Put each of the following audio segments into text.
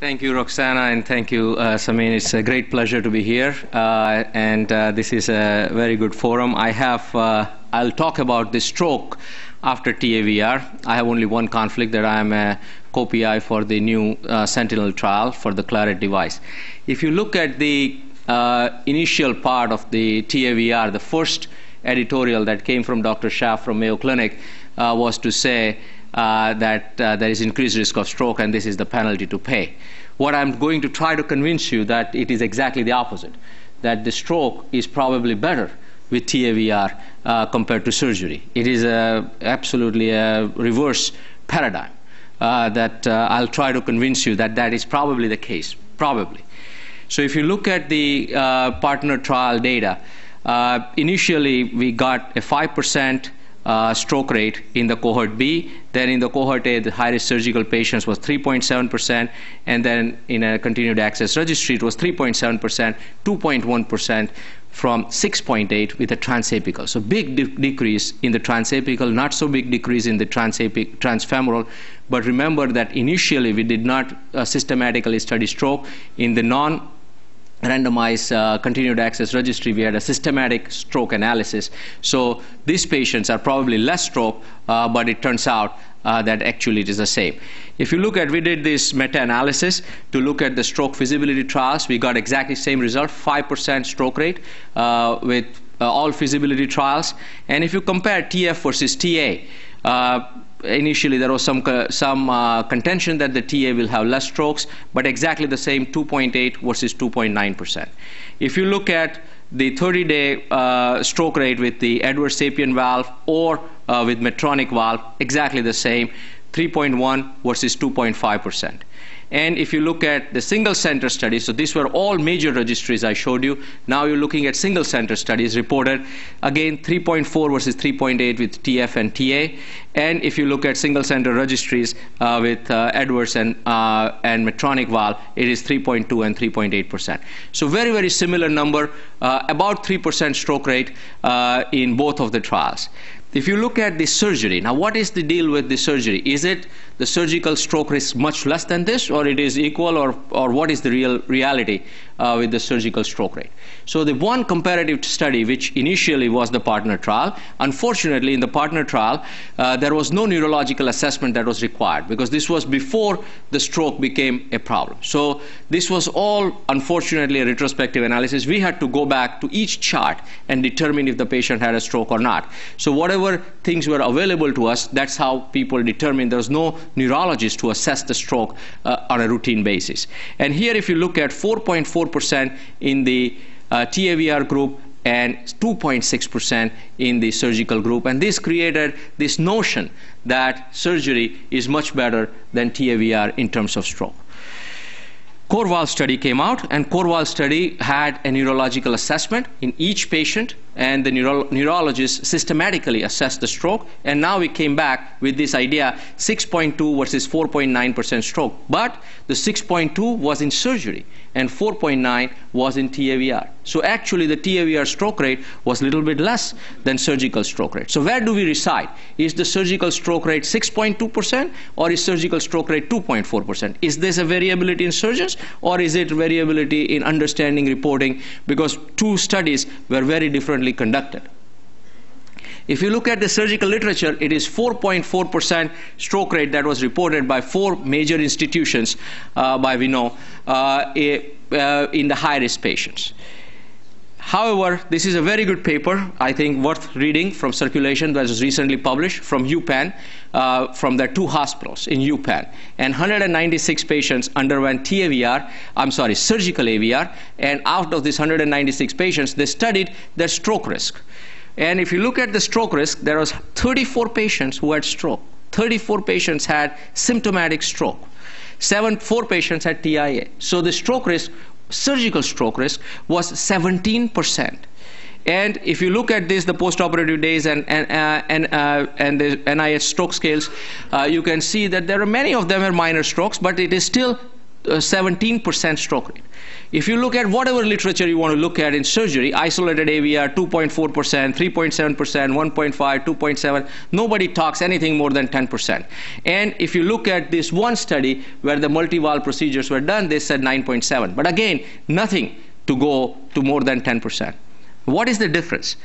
Thank you, Roxana, and thank you, uh, Samin. It's a great pleasure to be here, uh, and uh, this is a very good forum. I have, uh, I'll talk about the stroke after TAVR. I have only one conflict that I am a co-PI for the new uh, Sentinel trial for the Claret device. If you look at the uh, initial part of the TAVR, the first editorial that came from Dr. Schaff from Mayo Clinic was to say uh, that uh, there is increased risk of stroke and this is the penalty to pay. What I'm going to try to convince you that it is exactly the opposite, that the stroke is probably better with TAVR uh, compared to surgery. It is a, absolutely a reverse paradigm uh, that uh, I'll try to convince you that that is probably the case, probably. So if you look at the uh, partner trial data, initially we got a 5% uh, stroke rate in the cohort B. Then in the cohort A, the high-risk surgical patients was 3.7%, and then in a continued access registry, it was 3.7%, 2.1% from 6.8 with a transapical. So big de decrease in the transapical, not so big decrease in the transapic, transfemoral. But remember that initially we did not uh, systematically study stroke in the non randomized uh, continued access registry, we had a systematic stroke analysis. So these patients are probably less stroke, uh, but it turns out uh, that actually it is the same. If you look at, we did this meta-analysis to look at the stroke feasibility trials. We got exactly same result, 5% stroke rate uh, with uh, all feasibility trials. And if you compare TF versus TA, uh, initially there was some some uh, contention that the TA will have less strokes, but exactly the same 2.8 versus 2.9 percent. If you look at the 30-day uh, stroke rate with the Edwards SAPIEN valve or uh, with Medtronic valve, exactly the same, 3.1 versus 2.5 percent. And if you look at the single center studies, so these were all major registries I showed you. Now you're looking at single center studies reported. Again, 3.4 versus 3.8 with TF and TA. And if you look at single center registries uh, with uh, Edwards and, uh, and Medtronic valve, it is 3.2 and 3.8%. So very, very similar number, uh, about 3% stroke rate uh, in both of the trials. If you look at the surgery, now what is the deal with the surgery? Is it the surgical stroke risk much less than this, or it is equal, or, or what is the real reality uh, with the surgical stroke rate? So the one comparative study, which initially was the partner trial, unfortunately in the partner trial, uh, there was no neurological assessment that was required because this was before the stroke became a problem. So this was all, unfortunately, a retrospective analysis. We had to go back to each chart and determine if the patient had a stroke or not. So whatever things were available to us, that's how people determined there was no neurologist to assess the stroke uh, on a routine basis. And here, if you look at 4.4% in the uh, TAVR group and 2.6% in the surgical group. And this created this notion that surgery is much better than TAVR in terms of stroke. CoreValve study came out, and CoreValve study had a neurological assessment in each patient, and the neuro neurologist systematically assessed the stroke. And now we came back with this idea 6.2 versus 4.9% stroke. But the 6.2 was in surgery, and 4.9 was in TAVR. So actually, the TAVR stroke rate was a little bit less than surgical stroke rate. So where do we reside? Is the surgical stroke rate 6.2% or is surgical stroke rate 2.4%? Is this a variability in surgeons or is it variability in understanding reporting? Because two studies were very differently conducted. If you look at the surgical literature, it is 4.4% stroke rate that was reported by four major institutions uh, by we know uh, uh, in the high risk patients. However, this is a very good paper, I think worth reading from circulation that was recently published from UPenn, uh, from their two hospitals in UPenn. And 196 patients underwent TAVR, I'm sorry, surgical AVR, and out of these 196 patients, they studied their stroke risk. And if you look at the stroke risk, there was 34 patients who had stroke. 34 patients had symptomatic stroke. Seven, four patients had TIA. So the stroke risk, surgical stroke risk, was 17%. And if you look at this, the postoperative days and, and, uh, and, uh, and the NIH stroke scales, uh, you can see that there are many of them are minor strokes, but it is still 17% stroke rate. If you look at whatever literature you want to look at in surgery, isolated AVR 2.4%, 3.7%, 1.5, 2.7, nobody talks anything more than 10%. And if you look at this one study where the multi-valve procedures were done, they said 9.7. But again, nothing to go to more than 10%. What is the difference?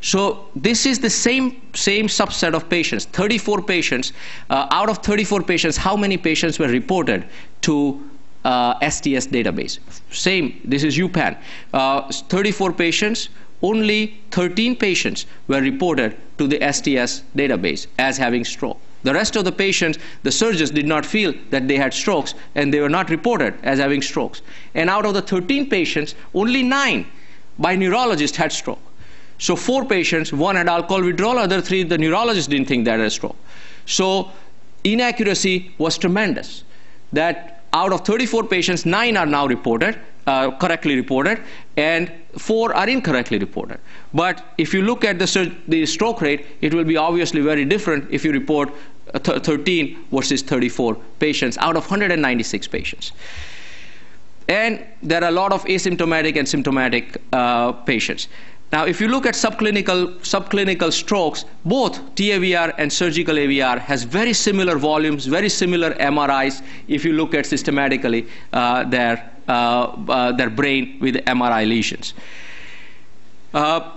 So this is the same same subset of patients. 34 patients. Uh, out of 34 patients, how many patients were reported to uh, STS database. Same, this is UPenn. Uh, 34 patients, only 13 patients were reported to the STS database as having stroke. The rest of the patients, the surgeons did not feel that they had strokes and they were not reported as having strokes. And out of the 13 patients, only nine by neurologists had stroke. So four patients, one had alcohol withdrawal, other three, the neurologist didn't think they had a stroke. So inaccuracy was tremendous. That out of 34 patients, nine are now reported, uh, correctly reported, and four are incorrectly reported. But if you look at the, the stroke rate, it will be obviously very different if you report uh, 13 versus 34 patients out of 196 patients. And there are a lot of asymptomatic and symptomatic uh, patients. Now, if you look at subclinical, subclinical strokes, both TAVR and surgical AVR has very similar volumes, very similar MRIs if you look at systematically uh, their, uh, uh, their brain with MRI lesions. Uh,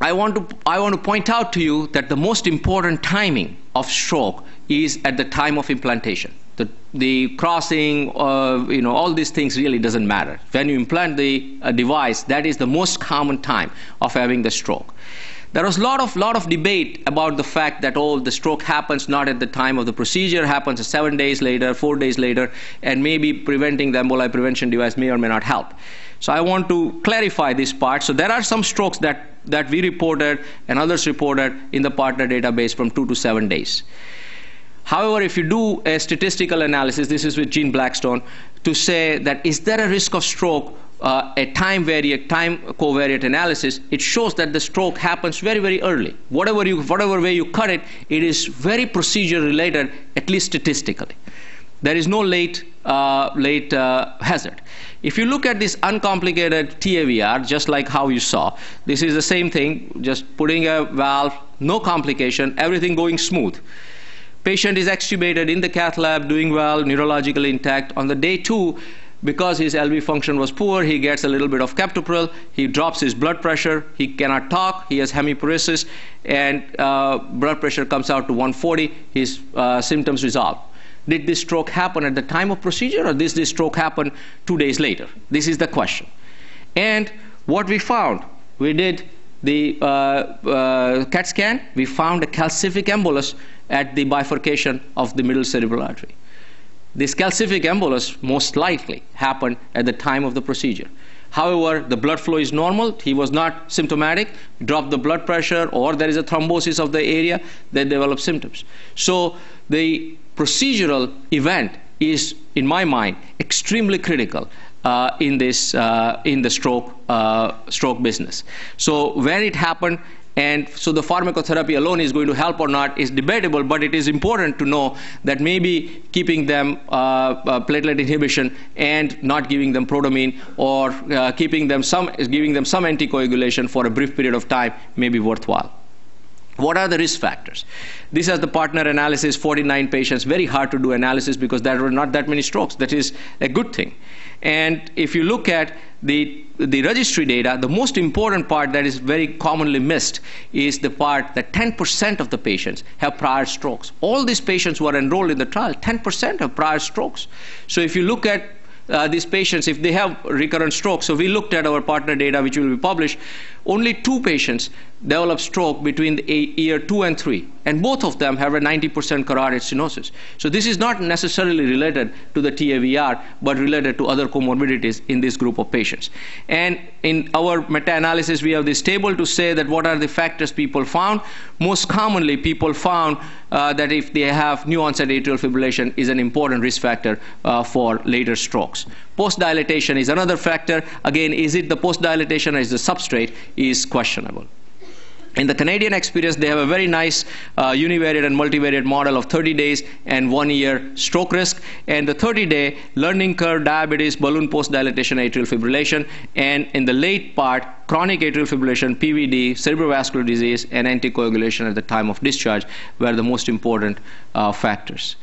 I want, to, I want to point out to you that the most important timing of stroke is at the time of implantation the, the crossing, uh, you know, all these things really doesn't matter. When you implant the uh, device, that is the most common time of having the stroke. There was a lot of, lot of debate about the fact that, oh, the stroke happens not at the time of the procedure, happens seven days later, four days later, and maybe preventing the emboli prevention device may or may not help. So I want to clarify this part. So there are some strokes that, that we reported and others reported in the partner database from two to seven days. However, if you do a statistical analysis, this is with Gene Blackstone, to say that is there a risk of stroke, uh, a time variant, time covariate analysis, it shows that the stroke happens very, very early. Whatever you, whatever way you cut it, it is very procedure related, at least statistically. There is no late, uh, late uh, hazard. If you look at this uncomplicated TAVR, just like how you saw, this is the same thing, just putting a valve, no complication, everything going smooth. Patient is extubated in the cath lab, doing well, neurologically intact. On the day two, because his LV function was poor, he gets a little bit of captopril, he drops his blood pressure, he cannot talk, he has hemiparesis, and uh, blood pressure comes out to 140, his uh, symptoms resolve. Did this stroke happen at the time of procedure or did this stroke happen two days later? This is the question. And what we found, we did the uh, uh, CAT scan, we found a calcific embolus at the bifurcation of the middle cerebral artery. This calcific embolus most likely happened at the time of the procedure. However, the blood flow is normal. He was not symptomatic. Drop the blood pressure, or there is a thrombosis of the area that develops symptoms. So the procedural event is, in my mind, extremely critical uh, in this uh, in the stroke uh, stroke business. So where it happened, and so the pharmacotherapy alone is going to help or not is debatable, but it is important to know that maybe keeping them uh, uh, platelet inhibition and not giving them protamine or uh, keeping them some, giving them some anticoagulation for a brief period of time may be worthwhile. What are the risk factors? This is the partner analysis, 49 patients. Very hard to do analysis because there were not that many strokes. That is a good thing. And if you look at the, the registry data, the most important part that is very commonly missed is the part that 10% of the patients have prior strokes. All these patients who are enrolled in the trial, 10% have prior strokes. So if you look at uh, these patients, if they have recurrent strokes, so we looked at our partner data, which will be published, only two patients develop stroke between the year two and three, and both of them have a 90% carotid stenosis. So this is not necessarily related to the TAVR, but related to other comorbidities in this group of patients. And in our meta-analysis, we have this table to say that what are the factors people found. Most commonly, people found uh, that if they have new onset atrial fibrillation is an important risk factor uh, for later strokes. Post-dilatation is another factor. Again, is it the post-dilatation or is the substrate is questionable. In the Canadian experience, they have a very nice uh, univariate and multivariate model of 30 days and one year stroke risk. And the 30 day learning curve, diabetes, balloon post dilatation, atrial fibrillation. And in the late part, chronic atrial fibrillation, PVD, cerebrovascular disease, and anticoagulation at the time of discharge were the most important uh, factors.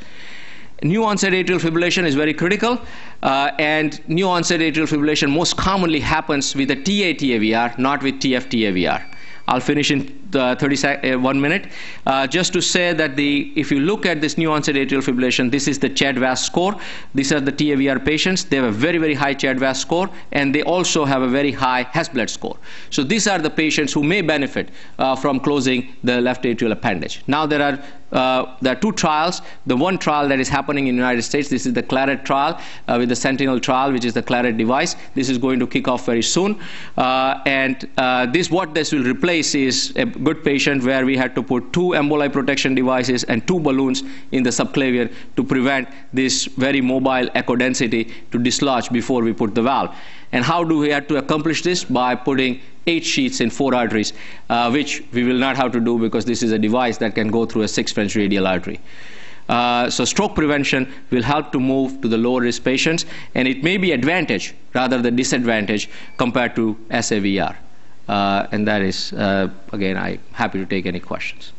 New onset atrial fibrillation is very critical, uh, and new onset atrial fibrillation most commonly happens with a TA TAVR, not with TF TAVR. I'll finish in 30 sec- uh, one minute. Uh, just to say that the if you look at this new onset atrial fibrillation, this is the CHA2DS2-VASc score. These are the TAVR patients. They have a very very high CHA2DS2-VASc score, and they also have a very high HAS-BLED score. So these are the patients who may benefit uh, from closing the left atrial appendage. Now there are uh, there are two trials. The one trial that is happening in the United States, this is the Claret trial uh, with the Sentinel trial, which is the Claret device. This is going to kick off very soon. Uh, and uh, this, what this will replace is a good patient where we had to put two emboli protection devices and two balloons in the subclavian to prevent this very mobile echo density to dislodge before we put the valve. And how do we have to accomplish this? By putting eight sheaths in four arteries, uh, which we will not have to do because this is a device that can go through a six French radial artery. Uh, so stroke prevention will help to move to the lower risk patients, and it may be advantage rather than disadvantage compared to SAVR. Uh, and that is, uh, again, I'm happy to take any questions.